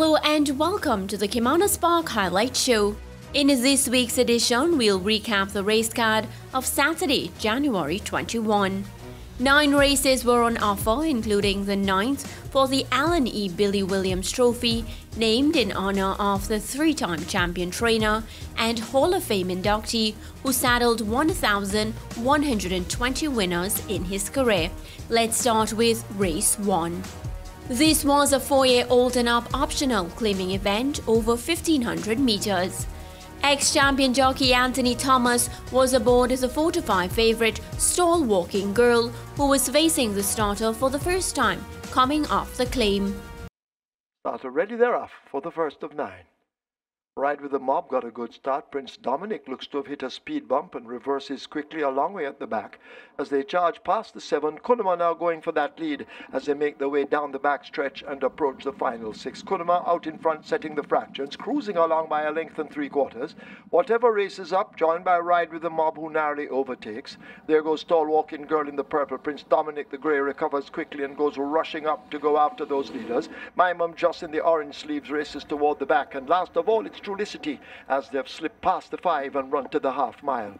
Hello and welcome to the Caymanas Park Highlight Show. In this week's edition, we'll recap the race card of Saturday, January 21. Nine races were on offer, including the ninth for the Allen E. Billy Williams Trophy, named in honor of the three time champion trainer and Hall of Fame inductee who saddled 1,120 winners in his career. Let's start with Race 1. This was a four year old and up optional claiming event over 1500 meters. Ex champion jockey Anthony Thomas was aboard as a 4 to 5 favourite stall walking girl who was facing the starter for the first time, coming off the claim. Starter ready thereof for the first of nine. Ride with the mob got a good start. Prince Dominic looks to have hit a speed bump and reverses quickly a long way at the back. As they charge past the seven, Kunuma now going for that lead as they make their way down the back stretch and approach the final six. Kunuma out in front setting the fractions, cruising along by a length and three quarters. Whatever races up, joined by Ride with the mob who narrowly overtakes. There goes tall walking girl in the purple. Prince Dominic the grey recovers quickly and goes rushing up to go after those leaders. My mum just in the orange sleeves races toward the back. And last of all, it's Trulicity as they've slipped past the five and run to the half mile.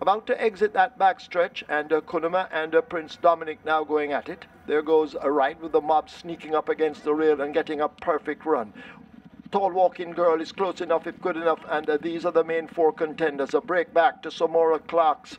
About to exit that back stretch, and uh, Kunuma and uh, Prince Dominic now going at it. There goes a right with the mob sneaking up against the rail and getting a perfect run. Tall walking girl is close enough if good enough, and uh, these are the main four contenders. A break back to Samora Clark's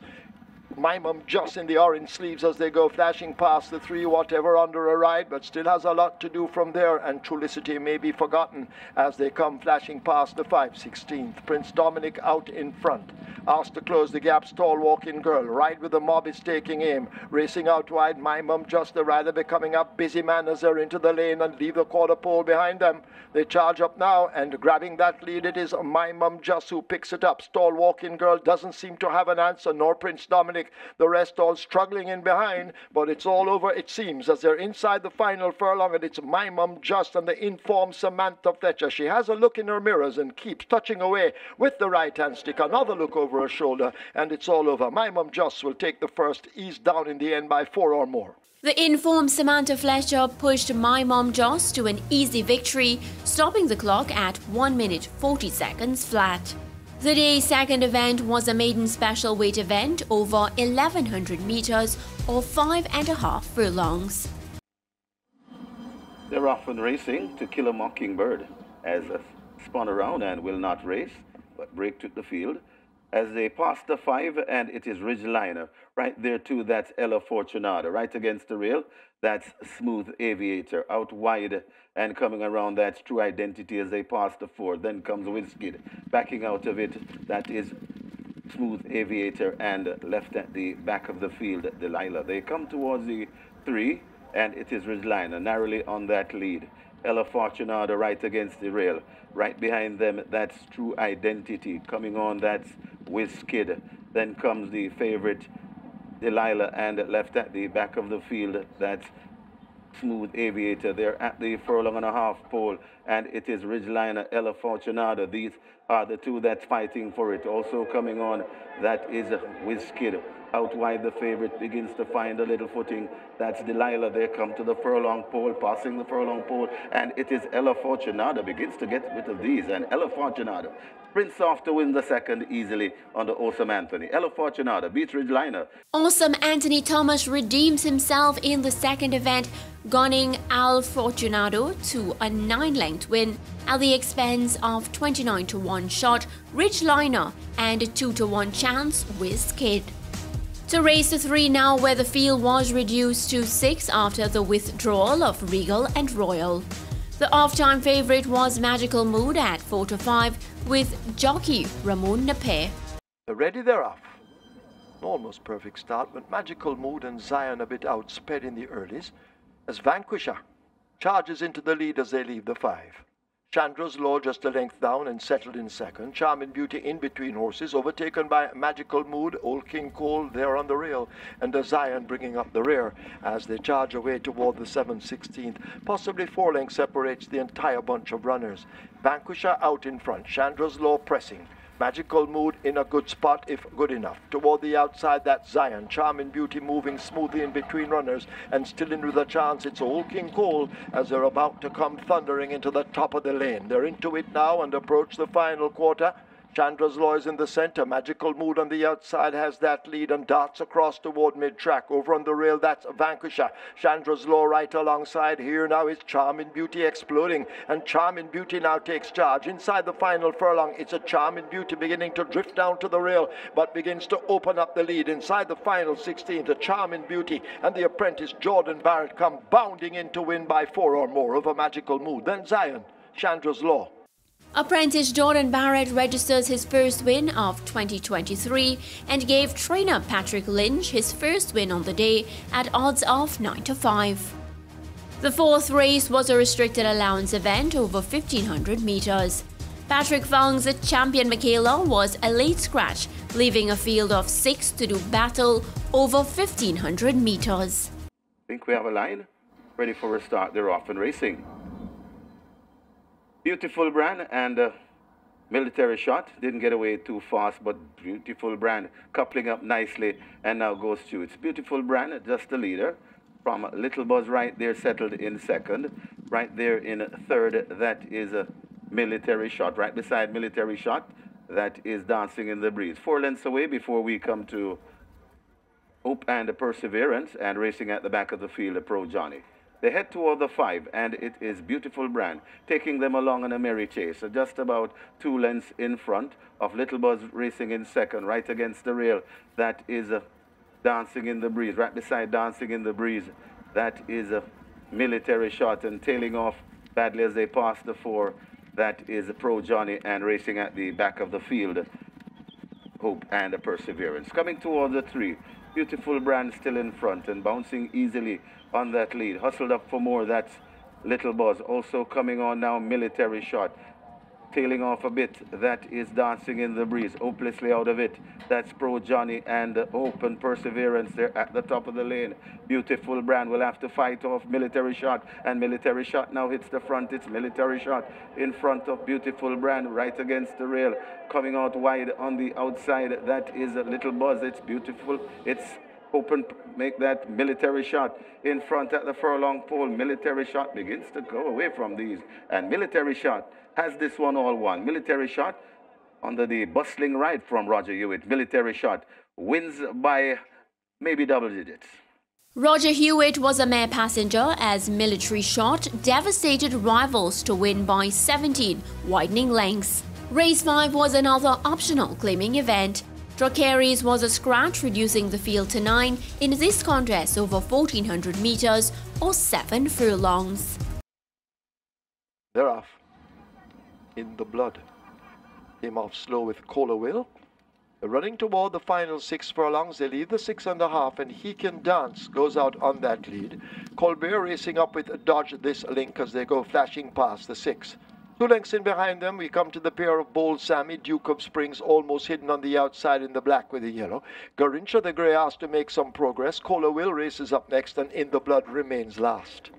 my mum just in the orange sleeves as they go flashing past the three whatever under a ride, but still has a lot to do from there, and Trulicity may be forgotten as they come flashing past the 516th. Prince Dominic out in front. Asked to close the gap, tall walking girl. Ride with the mob is taking aim. Racing out wide, my mum just the rider becoming a busy man as they're into the lane and leave the quarter pole behind them. They charge up now and grabbing that lead, it is my mum just who picks it up. Stall walking girl doesn't seem to have an answer, nor Prince Dominic. The rest all struggling in behind, but it's all over, it seems, as they're inside the final furlong, and it's my mum just and the informed Samantha Fletcher. She has a look in her mirrors and keeps touching away with the right hand stick. Another look over her shoulder, and it's all over. My mum just will take the first, ease down in the end by four or more. The informed Samantha Fletcher pushed My Mom Joss to an easy victory, stopping the clock at 1 minute 40 seconds flat. The day's second event was a maiden special weight event over 1100 meters or five and a half furlongs. They're often racing to kill a mockingbird as a spun around and will not race, but break to the field as they pass the five, and it is Ridgeliner. Right there, too, that's Ella Fortunata. Right against the rail, that's Smooth Aviator. Out wide and coming around, that's True Identity as they pass the four. Then comes Whiskid. Backing out of it, that is Smooth Aviator. And left at the back of the field, Delilah. They come towards the three, and it is Ridgeliner narrowly on that lead. Ella Fortunata right against the rail. Right behind them, that's True Identity. Coming on, that's Whiskid. Then comes the favorite Delilah, and left at the back of the field, that's Smooth Aviator. They're at the furlong and a half pole, and it is Ridgeliner, Ella Fortunata. These are the two that's fighting for it. Also coming on, that is Whiskid out wide the favorite begins to find a little footing. That's Delilah. They come to the furlong pole, passing the furlong pole, and it is Ella Fortunata begins to get rid of these. And Ella Fortunata sprints off to win the second easily under Awesome Anthony. Ella Fortunata beats Ridgeliner. Awesome Anthony Thomas redeems himself in the second event, gunning Ella Fortunata to a nine-length win at the expense of 29 to 1 shot, Rich Ridgeliner, and a 2 to 1 chance Whiskid. To race to three now, where the field was reduced to six after the withdrawal of Regal and Royal. The off-time favourite was Magical Mood at 4 to 5 with jockey Ramon Nape. Ready they're off. Almost perfect start, but Magical Mood and Zion a bit outsped in the earlies as Vanquisher charges into the lead as they leave the five. Chandra's Law just a length down and settled in second. Charming Beauty in between horses, overtaken by Magical Mood, Old King Cole there on the rail, and Zion bringing up the rear as they charge away toward the 716th. Possibly four lengths separates the entire bunch of runners. Vanquisher out in front, Chandra's Law pressing. Magical mood in a good spot if good enough. Toward the outside, that's Zion. Charming Beauty moving smoothly in between runners and still in with a chance. It's Old King Cole as they're about to come thundering into the top of the lane. They're into it now and approach the final quarter. Chandra's Law is in the center. Magical Mood on the outside has that lead and darts across toward mid-track. Over on the rail, that's Vanquisher. Chandra's Law right alongside. Here now is Charming Beauty exploding. And Charming Beauty now takes charge. Inside the final furlong, it's a Charming Beauty beginning to drift down to the rail, but begins to open up the lead. Inside the final 16, the Charming Beauty and the apprentice Jordan Barrett come bounding in to win by four or more over Magical Mood. Then Zion, Chandra's Law. Apprentice Jordan Barrett registers his first win of 2023 and gave trainer Patrick Lynch his first win on the day at odds of 9 to 5. The fourth race was a restricted allowance event over 1500 meters. Patrick Fung's champion Michaela was a late scratch, leaving a field of six to do battle over 1500 meters. I think we have a line ready for a start. They're off and racing. Beautiful brand and uh, military shot. Didn't get away too fast, but beautiful brand. Coupling up nicely and now goes to its beautiful brand, just the leader. From Little Buzz right there, settled in second. Right there in third, that is a military shot. Right beside military shot, that is dancing in the breeze. Four lengths away before we come to Hope and Perseverance and racing at the back of the field, Pro Johnny. They head toward the five, and it is Beautiful Brand, taking them along on a merry chase. Just about two lengths in front of Little Buzz racing in second, right against the rail. That is a Dancing in the Breeze. Right beside Dancing in the Breeze, that is a military shot and tailing off badly as they pass the four. That is Pro Johnny and racing at the back of the field. Hope and Perseverance. Coming toward the three. Beautiful brand still in front and bouncing easily on that lead. Hustled up for more. That's Little Buzz. Also coming on now, military shot tailing off a bit. That is Dancing in the Breeze, hopelessly out of it. That's Pro Johnny and Hope and Perseverance. They're at the top of the lane. Beautiful brand will have to fight off Military Shot, and Military Shot now hits the front. It's Military Shot in front of Beautiful brand, right against the rail, coming out wide on the outside. That is a Little Buzz. It's beautiful. It's open, make that military shot in front at the furlong pole. Military shot begins to go away from these. And military shot has this one all won. Military shot under the bustling ride from Roger Hewitt. Military shot wins by maybe double digits. Roger Hewitt was a mere passenger as Military Shot devastated rivals to win by 17 widening lengths. Race 5 was another optional claiming event. Dracarys was a scratch, reducing the field to 9 in this contest over 1400 meters or 7 furlongs. They're off in the blood. Came off slow with Cola Will. Running toward the final six furlongs, they leave the six and a half, and He Can Dance goes out on that lead. Colbert racing up with Dodge This Link as they go flashing past the six. Two lengths in behind them, we come to the pair of Bold Sammy, Duke of Springs, almost hidden on the outside in the black with the yellow. Garincha the Grey asked to make some progress. Cola Will races up next, and In the Blood remains last.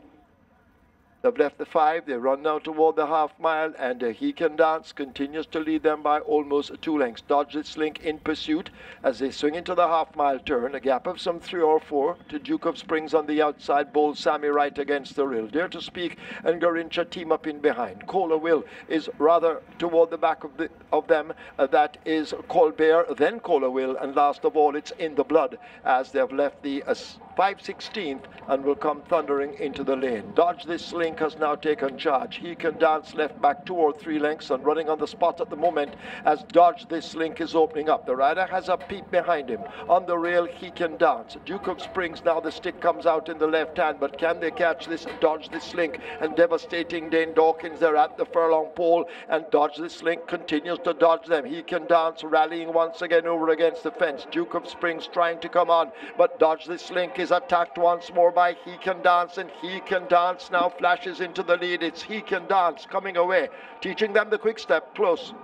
They've left the five. They run now toward the half mile, and uh, He Can Dance continues to lead them by almost two lengths. Dodge its link in pursuit as they swing into the half mile turn. A gap of some three or four to Duke of Springs on the outside. Bold Sammy right against the rail. Dare to speak, and Garincha team up in behind. Cola Will is rather toward the back of the of them. Uh, that is Colbert, then Cola Will, and last of all, it's in the blood as they've left the uh, 516th and will come thundering into the lane. Dodge this link has now taken charge. He can dance left back two or three lengths and running on the spot at the moment as Dodge this link is opening up. The rider has a peep behind him. On the rail, he can dance. Duke of Springs now the stick comes out in the left hand, but can they catch this, Dodge this link? And devastating Dane Dawkins there at the furlong pole and Dodge this link continues to dodge them. He can dance, rallying once again over against the fence. Duke of Springs trying to come on, but Dodge this link is attacked once more by He Can Dance, and He Can Dance now flashes into the lead. It's He Can Dance coming away, teaching them the quick step close.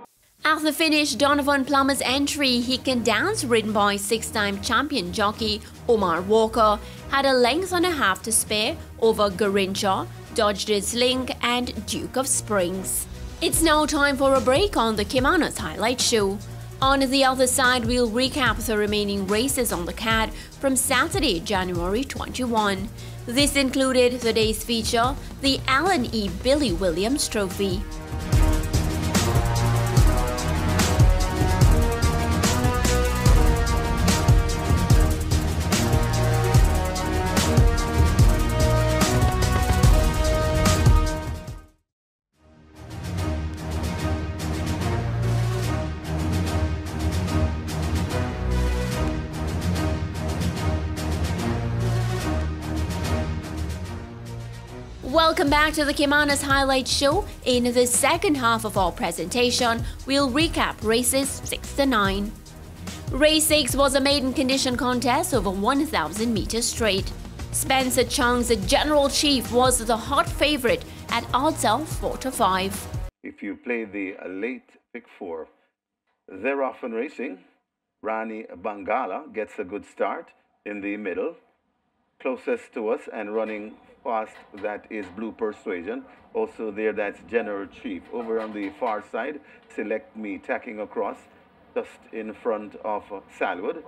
At the finish, Donovan Plummer's entry, He Can Dance, ridden by six-time champion jockey Omar Walker, had a length and a half to spare over Garincha, Dodged Its Link and Duke of Springs. It's now time for a break on the Caymanas Highlight Show. On the other side, we'll recap the remaining races on the card from Saturday, January 21. This included the day's feature, the Alan E. Billy Williams Trophy. Back to the Caymanas Highlight Show. In the second half of our presentation, we'll recap races 6 to 9. Race 6 was a maiden condition contest over 1,000 meters straight. Spencer Chung's General Chief was the hot favorite at odds of 4 to 5. If you play the late pick four, they're often racing. Rani Bangala gets a good start in the middle, closest to us and running fast that is Blue Persuasion. Also there that's General Chief. Over on the far side, Select Me tacking across just in front of Salwood.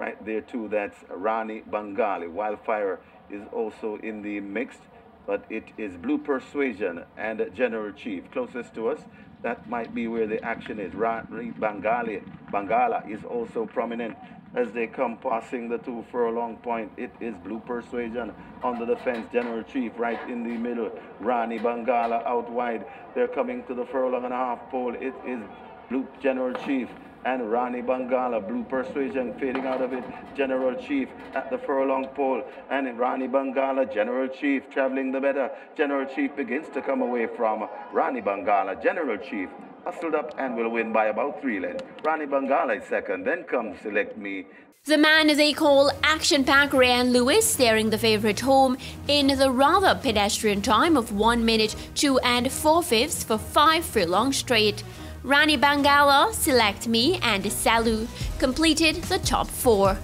Right there too, that's Rani Bangali. Wildfire is also in the mixed, but it is Blue Persuasion and General Chief. Closest to us, that might be where the action is. Rani Bangali, Bangala is also prominent as they come passing the two furlong point. It is Blue Persuasion on the defense. General Chief right in the middle. Rani Bangala out wide. They're coming to the furlong and a half pole. It is Blue General Chief and Rani Bangala, Blue Persuasion fading out of it, General Chief at the furlong pole, and Rani Bangala, General Chief traveling the better. General Chief begins to come away from Rani Bangala, General Chief hustled up and will win by about three lengths. Rani Bangala is second, then comes Select Me. The man they call Action Pack Ryan Lewis steering the favourite home in the rather pedestrian time of 1 minute 2 and 4 fifths for 5 furlong straight. Rani Bangala, Select Me and Salu completed the top 4.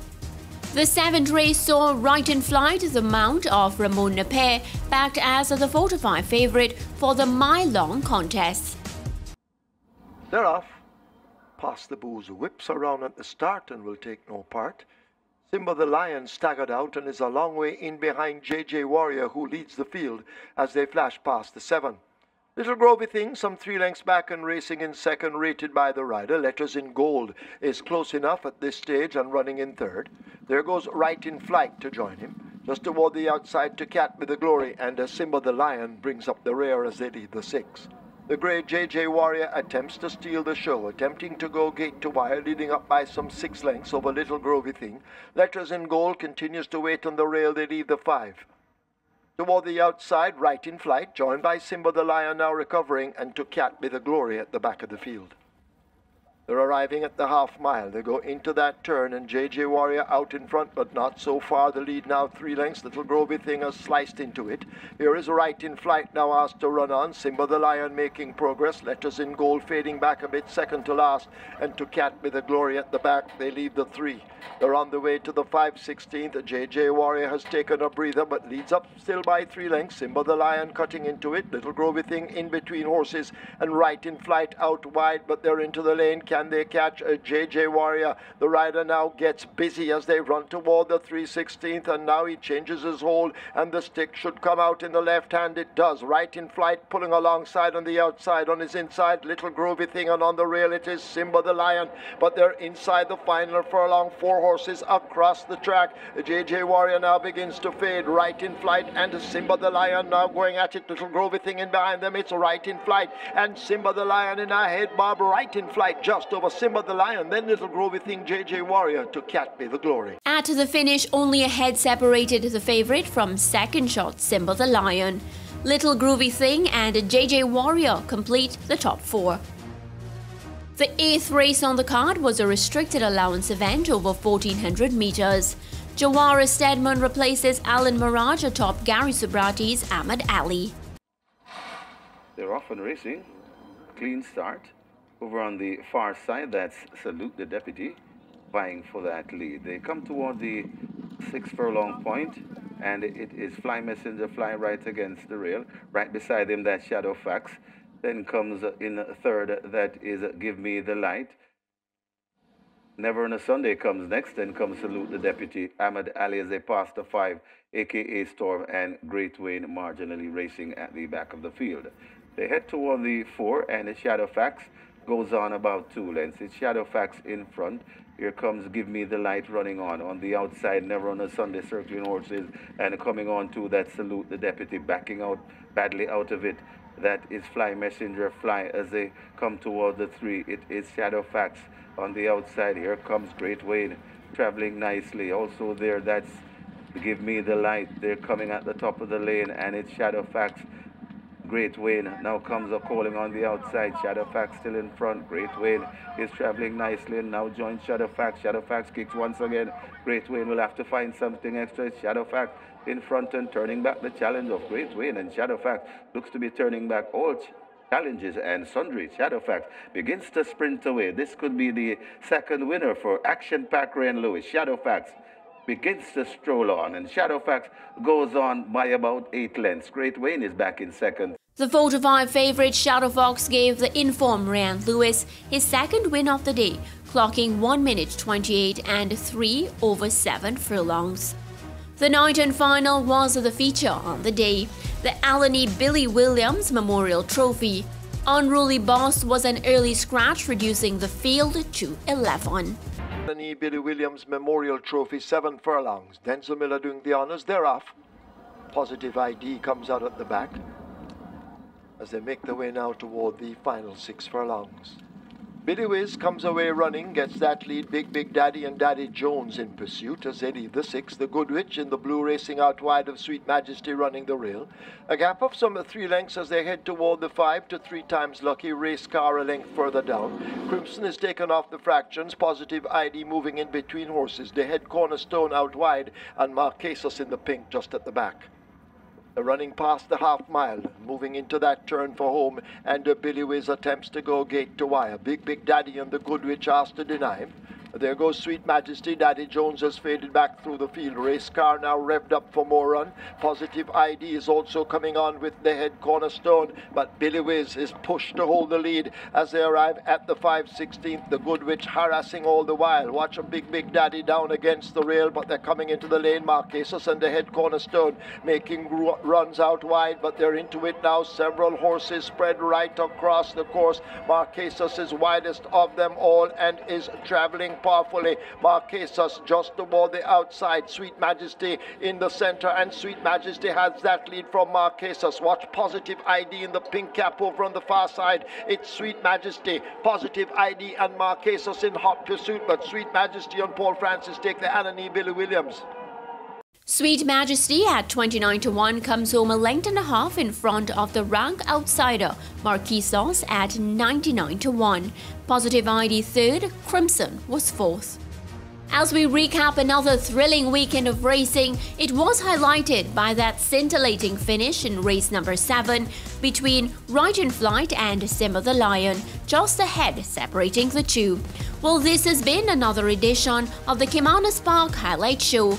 The seventh race saw Right in Flight, the mount of Ramon Napier, backed as the 4-5 favourite for the mile long contest. They're off. Pass the booze whips around at the start and will take no part. Simba the Lion staggered out and is a long way in behind JJ Warrior, who leads the field as they flash past the seven. Little Groovy Thing, some three lengths back and racing in second, rated by the rider. Letters in gold is close enough at this stage and running in third. There goes Right in Flight to join him. Just toward the outside to Cat with the Glory, and uh, Simba the Lion brings up the rear as they lead the six. The great JJ Warrior attempts to steal the show, attempting to go gate to wire, leading up by some six lengths over Little Groovy Thing. Letters in gold continues to wait on the rail, they leave the five. Toward the outside, right in flight, joined by Simba the Lion now recovering, and to Cat with the glory at the back of the field. They're arriving at the half mile. They go into that turn, and JJ Warrior out in front, but not so far. The lead now three lengths. Little Groovy thing has sliced into it. Here is right in flight now asked to run on. Simba the Lion making progress. Letters in gold fading back a bit, second to last. And to Cat with the glory at the back. They leave the three. They're on the way to the 516th. JJ Warrior has taken a breather, but leads up still by three lengths. Simba the Lion cutting into it. Little Groovy thing in between horses and right in flight out wide, but they're into the lane. Can they catch uh, a JJ Warrior? The rider now gets busy as they run toward the 316th, and now he changes his hold, and the stick should come out in the left hand. It does. Right in flight, pulling alongside on the outside, on his inside, little groovy thing, and on the rail it is Simba the Lion. But they're inside the final furlong, four horses across the track. JJ Warrior now begins to fade. Right in flight, and Simba the Lion now going at it. Little groovy thing in behind them. It's right in flight, and Simba the Lion in ahead. Bob right in flight, just over Simba the Lion, then Little Groovy Thing JJ Warrior to Cat Be the Glory. At the finish, only a head separated the favourite from second shot Simba the Lion. Little Groovy Thing and JJ Warrior complete the top four. The eighth race on the card was a restricted allowance event over 1400 meters. Jawara Stedman replaces Alan Mirage atop Gary Subratie's Ahmed Ali. They're off and racing. Clean start. Over on the far side, that's Salute the Deputy, vying for that lead. They come toward the six furlong point, and it is Fly Messenger flying right against the rail. Right beside him, that's Shadowfax. Then comes in third, that is Give Me the Light. Never on a Sunday comes next, then comes Salute the Deputy. Ahmed Ali as they pass the five, aka Storm, and Great Wayne marginally racing at the back of the field. They head toward the four, and the Shadowfax goes on about two lengths. It's Shadowfax in front. Here comes Give Me the Light running on. On the outside, Never on a Sunday, circling horses, and coming on to that Salute the Deputy, backing out badly out of it. That is Fly Messenger Fly as they come toward the three. It is Shadowfax on the outside. Here comes Great Wayne traveling nicely. Also there, that's Give Me the Light. They're coming at the top of the lane, and it's Shadowfax. Great Wayne now comes a calling on the outside. Shadowfax still in front. Great Wayne is traveling nicely and now joins Shadowfax. Shadowfax kicks once again. Great Wayne will have to find something extra. Shadowfax in front and turning back the challenge of Great Wayne. And Shadowfax looks to be turning back all challenges and sundry. Shadowfax begins to sprint away. This could be the second winner for Action Pack Ryan Lewis. Shadowfax begins to stroll on, and Shadowfax goes on by about eight lengths. Great Wayne is back in second. The 4 to 5 favorite Shadowfax gave the informed Ryan Lewis his second win of the day, clocking 1 minute 28 and 3 over 7 furlongs. The night and final was the feature on the day, the Alany Billy Williams Memorial Trophy. Unruly Boss was an early scratch, reducing the field to 11. Alany Billy Williams Memorial Trophy, seven furlongs. Denzel Miller doing the honours. They're off. Positive ID comes out at the back as they make their way now toward the final six furlongs. Billy Whiz comes away running, gets that lead. Big Big Daddy and Daddy Jones in pursuit as Eddie the six, the Good Witch in the blue racing out wide of Sweet Majesty running the rail. A gap of some three lengths as they head toward the five to three times lucky race car a length further down. Crimson is taken off the fractions, positive ID moving in between horses. They head cornerstone out wide and Marquesas in the pink just at the back running past the half mile, moving into that turn for home, and uh, Billy Wiz attempts to go gate to wire. Big Big Daddy and the Good Witch asked to deny him. There goes Sweet Majesty. Daddy Jones has faded back through the field. Race car now revved up for more run. Positive ID is also coming on with the head cornerstone, but Billy Wiz is pushed to hold the lead as they arrive at the 516th. The Good Witch harassing all the while. Watch a Big Big Daddy down against the rail, but they're coming into the lane. Marquesas and the head cornerstone making runs out wide, but they're into it now. Several horses spread right across the course. Marquesas is widest of them all and is traveling powerfully. Marquesas just toward the outside. Sweet Majesty in the center, and Sweet Majesty has that lead from Marquesas. Watch Positive ID in the pink cap over on the far side. It's Sweet Majesty, Positive ID, and Marquesas in hot pursuit, but Sweet Majesty and Paul Francis take the Anani Billy Williams. Sweet Majesty at 29 to 1 comes home a length and a half in front of the rank outsider Marquesas at 99 to 1. Positive ID third, Crimson was fourth. As we recap another thrilling weekend of racing, it was highlighted by that scintillating finish in race number 7 between Right in Flight and Simba the Lion, just ahead separating the two. Well, this has been another edition of the Caymanas Park Highlight Show.